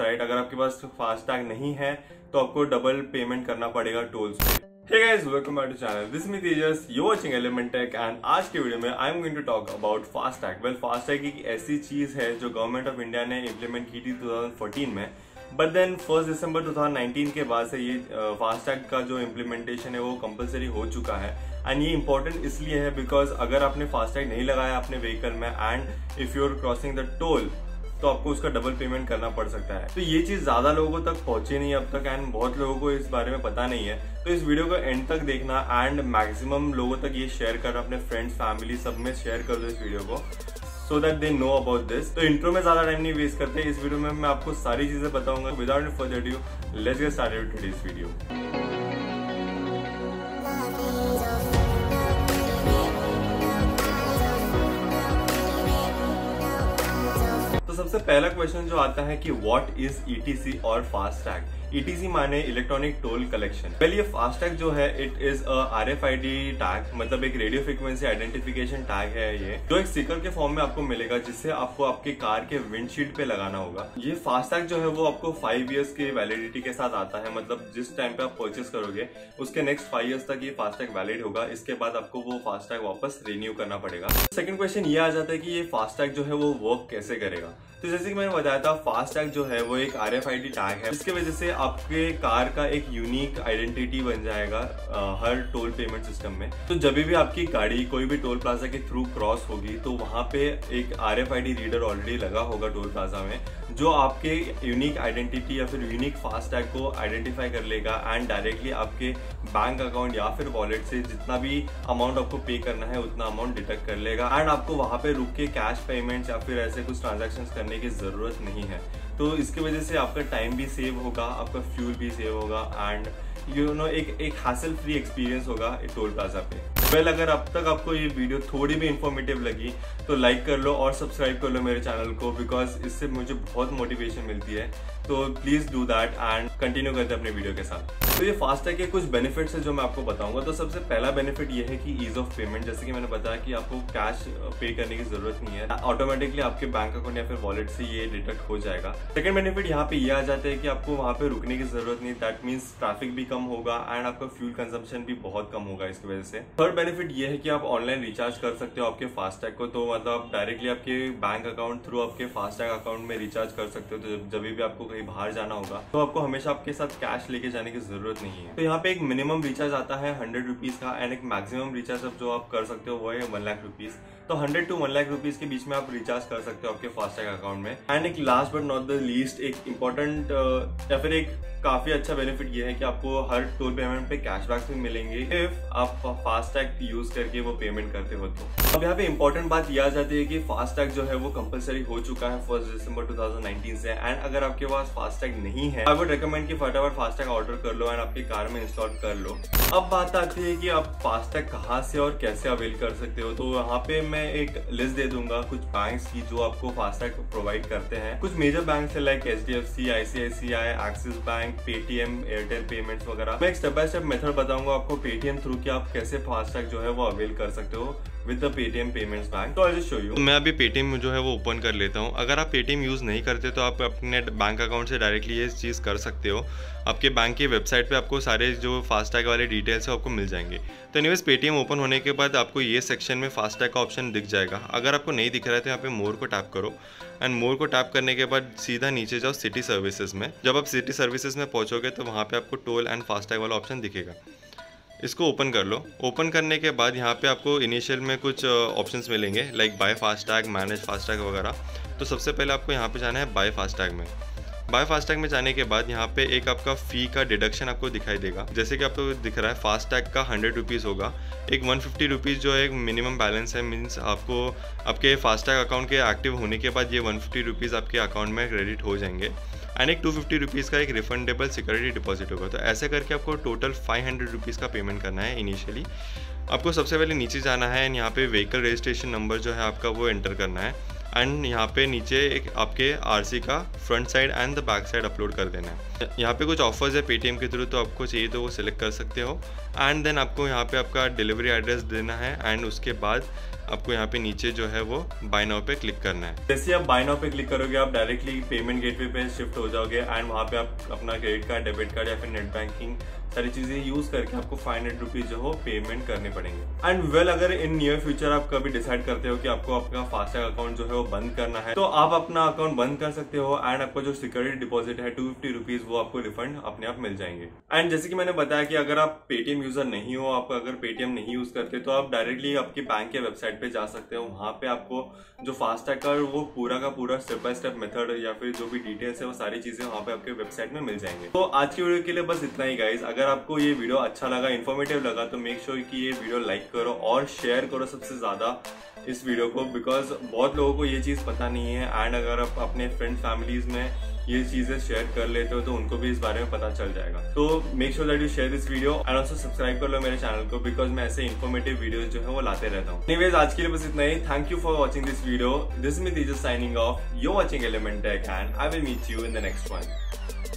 Right, अगर आपके पास fast tag नहीं है तो आपको डबल पेमेंट करना पड़ेगा टोल्स पे welcome back to channel. This is me, Tejas. You're watching Element Tech, and आज के वीडियो में I am going to talk about FASTag well FASTag एक ऐसी चीज़ है जो गवर्नमेंट ऑफ़ इंडिया ने इम्प्लीमेंट की थी 2014 में बट देन फ़र्स्ट दिसंबर 2019 के बाद से ये फास्टैग का जो इम्प्लीमेंटेशन है वो कंपलसरी हो चुका है एंड ये इंपॉर्टेंट इसलिए है बिकॉज़ अगर आपने फास्टैग नहीं लगाया अपने व्हीकल में and if you are crossing the toll तो आपको उसका डबल पेमेंट करना पड़ सकता है। तो ये चीज़ ज़्यादा लोगों तक पहुँची नहीं अब तक एंड बहुत लोगों को इस बारे में पता नहीं है। तो इस वीडियो को एंड तक देखना एंड मैक्सिमम लोगों तक ये शेयर कर अपने फ्रेंड्स फैमिली सब में शेयर कर दो इस वीडियो को so that they know about this तो इंट्रो में ज़्यादा टाइम नहीं वेस्ट करते, इस वीडियो में मैं आपको सारी चीज़ें बताऊँगा। Without further due let's get started today's video तो सबसे पहला क्वेश्चन जो आता है कि व्हाट इज़ ईटीसी और फास्टैग ईटीसी माने इलेक्ट्रॉनिक टोल कलेक्शन वेल ये फास्टैग जो है it is R F I D tag मतलब एक रेडियो फ्रिक्वेंसी आइडेंटिफिकेशन टैग है ये, जो एक स्टिकर के फॉर्म में आपको मिलेगा, जिससे आपको आपके कार के विंडशील्ड पे लगाना होगा। ये फास्टैग जो है, वो आपको फाइव ईयर्स की वैलिडिटी के साथ आता है मतलब जिस टाइम पे आप परचेस करोगे, उसके नेक्स्ट फाइव ईयर्स तक ये फास्टैग वैलिड होगा, इसके बाद आपको वो फास्टैग वापस रिन्यू करना पड़ेगा। सेकंड क्वेश्चन ये आ जाता है कि ये फास्टैग जो है, वो वर्क कैसे करेगा? तो जैसे कि मैंने बताया था फास्टैग जो है वो एक आर एफ़ टैग है। जिसकी वजह से आपके कार का एक यूनिक आइडेंटिटी बन जाएगा आ, हर टोल पेमेंट सिस्टम में। तो जब भी आपकी गाड़ी कोई भी टोल प्लाजा के थ्रू क्रॉस होगी तो वहाँ पे एक आर एफ़ रीडर ऑलरेडी लगा होगा टोल प्लाजा में जो आपके यूनिक आइडेंटिटी या फिर यूनिक फास्टैग को आइडेंटिफाई कर लेगा एंड डायरेक्टली आपके बैंक अकाउंट या फिर वॉलेट से जितना भी अमाउंट आपको पे करना है उतना अमाउंट डिटेक्ट कर लेगा। एंड आपको वहाँ पे रुक के कैश पेमेंट या फिर ऐसे कुछ ट्रांजेक्शन करने की ज़रूरत नहीं है। तो इसकी वजह से आपका टाइम भी सेव होगा आपका फ्यूल भी सेव होगा एंड यू नो एक एक हासिल फ्री एक्सपीरियंस होगा टोल प्लाजा पे। वेल well, अगर अब तक आपको ये वीडियो थोड़ी भी इंफॉर्मेटिव लगी तो लाइक कर लो और सब्सक्राइब कर लो मेरे चैनल को बिकॉज़ इससे मुझे बहुत मोटिवेशन मिलती है। तो please do that and continue करते अपने वीडियो के साथ। तो ये फास्टैग के कुछ बेनिफिट्स है जो मैं आपको बताऊँगा। तो सबसे पहला बेनिफिट ये है कि ईज ऑफ़ पेमेंट जैसे कि मैंने बताया कि आपको कैश पे करने की ज़रूरत नहीं है। ऑटोमेटिकली आपके बैंक अकाउंट या फिर वॉलेट से ये डिटेक्ट हो जाएगा। सेकंड बेनिफिट यहाँ पे ये आ जाता है कि आपको वहाँ पे रुकने की ज़रूरत नहीं। दैट मीन्स ट्रैफ़िक भी कम होगा एंड आपका फ्यूल कंजम्पन भी बहुत कम होगा इसकी वजह से। थर्ड बेनिफिट ये है कि आप ऑनलाइन रिचार्ज कर सकते हो आपके फास्टैग को। तो मतलब डायरेक्टली आपके बैंक अकाउंट थ्रू आपके फास्टैग अकाउंट में रिचार्ज कर सकते हो। तो जब भी आपको कहीं बाहर जाना होगा तो आपको हमेशा आपके साथ कैश लेके जाने की ज़रूरत नहीं है। तो यहाँ पे एक मिनिमम रिचार्ज आता है हंड्रेड रुपीज़ का एंड एक मैक्सिमम रिचार्ज अब जो आप कर सकते हो वो है वन लाख रुपीज़ तो 100 टू 1 लाख रुपीज़ के बीच में आप रिचार्ज कर सकते हो आपके फास्टैग अकाउंट में. एंड एक last but not the least एक इम्पोर्टेंट या फिर एक काफ़ी अच्छा बेनिफिट ये है कि आपको हर टोल पेमेंट पे कैशबैक भी मिलेंगे इफ़ आप फास्टैग यूज़ करके वो पेमेंट करते हो तो. अब यहाँ पे इंपॉर्टेंट बात यह आ जाती है कि फास्टैग जो है वो कंपलसरी हो चुका है फ़र्स्ट दिसंबर 2019 से. एंड अगर आपके पास फास्टैग नहीं है आई वुड रिकमेंड कि फटाफट फास्टैग ऑर्डर कर लो एंड आपकी कार में इंस्टॉल कर लो. अब बात आती है कि आप फास्टैग कहाँ से और कैसे अवेल कर सकते हो? तो यहाँ पे मैं एक लिस्ट दे दूँगा कुछ बैंक की जो आपको फास्टैग प्रोवाइड करते हैं। कुछ मेजर बैंक है like H D F C ICICI Axis bank Paytm Airtel payment वगैरह। मैं एक स्टेप बाय स्टेप मेथड बताऊँगा आपको पेटीएम थ्रू की आप कैसे फास्टैग जो है वो अवेल कर सकते हो। With the Paytm payments bank तो आई शो यू मैं अभी पेटीएम जो है वो ओपन कर लेता हूँ। अगर आप पेटीएम यूज़ नहीं करते तो आप अपने बैंक अकाउंट से डायरेक्टली ये चीज़ कर सकते हो। आपके बैंक की वेबसाइट पे आपको सारे जो फास्टैग वाले डिटेल्स है, आपको मिल जाएँगे। तो एनीवेज पेटीएम ओपन होने के बाद आपको ये सेक्शन में फास्टैग का ऑप्शन दिख जाएगा। अगर आपको नहीं दिख रहा है तो यहाँ पे मोर को टैप करो। एंड मोर को टैप करने के बाद सीधा नीचे जाओ सिटी सर्विसेज़ में। जब आप सिटी सर्विसेज़ में पहुँचोगे तो वहाँ पर आपको टोल एंड फास्टैग वाला ऑप्शन दिखेगा। इसको ओपन कर लो। ओपन करने के बाद यहाँ पे आपको इनिशियल में कुछ ऑप्शंस मिलेंगे like buy FASTag manage FASTag वगैरह। तो सबसे पहले आपको यहाँ पे जाना है बाय फास्टैग में। बाय फास्टैग में जाने के बाद यहाँ पे एक आपका फ़ी का डिडक्शन आपको दिखाई देगा। जैसे कि आपको दिख रहा है फास्टैग का हंड्रेड रुपीज़ होगा। एक वन फिफ्टी रुपीज़ जो एक मिनिमम बैलेंस है मीन्स आपको, आपके फास्टैग अकाउंट के एक्टिव होने के बाद ये वन फिफ्टी रुपीज़ आपके अकाउंट में क्रेडिट हो जाएँगे। एंड एक टू फिफ्टी रुपीज़ का एक रिफंडेबल सिक्योरिटी डिपॉजिट होगा। तो ऐसे करके आपको टोटल फाइव हंड्रेड रुपीज़ का पेमेंट करना है इनिशियली आपको सबसे पहले नीचे जाना है एंड यहाँ पे व्हीकल रजिस्ट्रेशन नंबर जो है आपका वो एंटर करना है। एंड यहाँ पे नीचे एक आपके आरसी का front side and the back side upload कर देना है। यहाँ पे कुछ ऑफर्स है पेटीएम के थ्रू तो आपको चाहिए तो वो सिलेक्ट कर सकते हो। एंड देन आपको यहाँ पे आपका डिलीवरी एड्रेस देना है एंड उसके बाद आपको यहाँ पे नीचे जो है वो बाय नाउ पे क्लिक करना है। जैसे आप बाय नाउ पे क्लिक करोगे आप डायरेक्टली पेमेंट गेटवे पे शिफ्ट हो जाओगे एंड वहाँ पे आप अपना क्रेडिट कार्ड डेबिट कार्ड या फिर नेट बैंकिंग सारी चीज़ें यूज़ करके आपको फाइव हंड्रेड रुपीज़ जो हो पेमेंट करने पड़ेंगे। एंड वेल well, अगर इन नियर फ्यूचर आप कभी डिसाइड करते हो कि आपको अपना फास्टैग अकाउंट जो है वो बंद करना है तो आप अपना अकाउंट बंद कर सकते हो एंड आपको जो सिक्योरिटी डिपॉजिट है टू फिफ्टी रुपीज़ वो आपको रिफंड अपने आप मिल जाएँगे। एंड जैसे कि मैंने बताया कि अगर आप पेटीएम यूज़र नहीं हो, आप अगर पेटीएम नहीं यूज़ करते तो आप डायरेक्टली आपके बैंक के वेबसाइट पे जा सकते हो। वहाँ पे आपको जो फास्टैग का वो पूरा का पूरा स्टेप बाय स्टेप मेथड या फिर जो भी डिटेल्स है, वो सारी चीज़ें वहाँ पे आपके वेबसाइट में मिल जाएँगे। तो आज की वीडियो के लिए बस इतना ही गाइज़ अगर आपको ये वीडियो अच्छा लगा इन्फॉर्मेटिव लगा तो मेक श्योर कि ये वीडियो लाइक करो और शेयर करो सबसे ज़्यादा इस वीडियो को बिकॉज़ बहुत लोगों को ये चीज़ पता नहीं है। एंड अगर आप अपने फ्रेंड फैमिलीज़ में ये चीज़ें शेयर कर लेते हो तो उनको भी इस बारे में पता चल जाएगा। तो make sure that you share this video and also subscribe कर लो मेरे चैनल को बिकॉज़ मैं ऐसे इन्फॉर्मेटिव वीडियो जो है वो लाते रहता हूँ। एनीवेज आज के लिए बस इतना ही। Thank you for watching this video this me these signing off you watching element and I will meet you in the next one